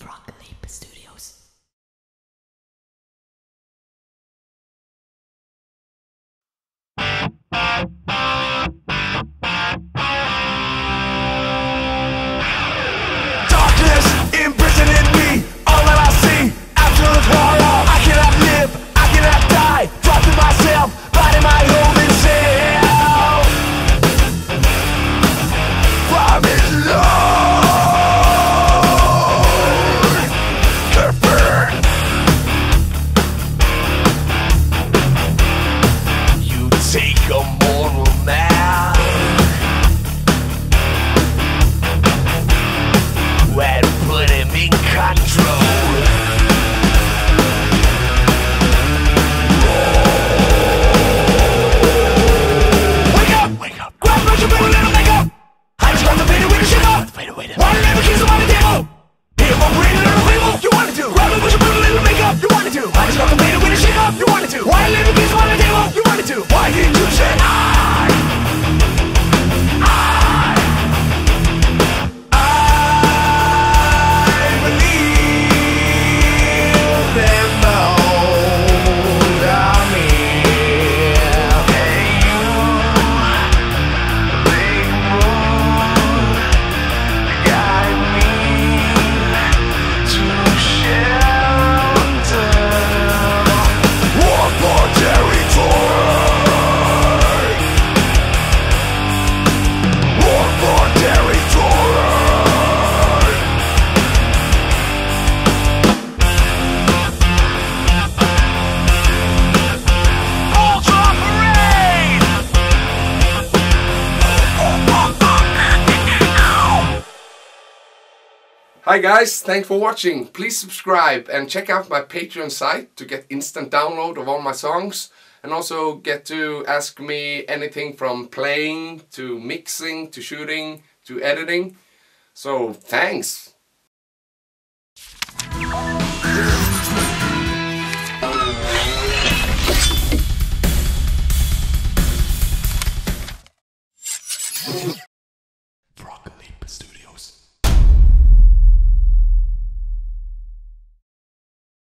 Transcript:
frog leaps to Hi guys, thanks for watching. Please subscribe and check out my Patreon site to get instant download of all my songs and also get to ask me anything from playing to mixing to shooting to editing. So thanks.